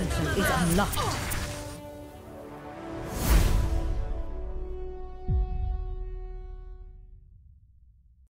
potential is unlocked.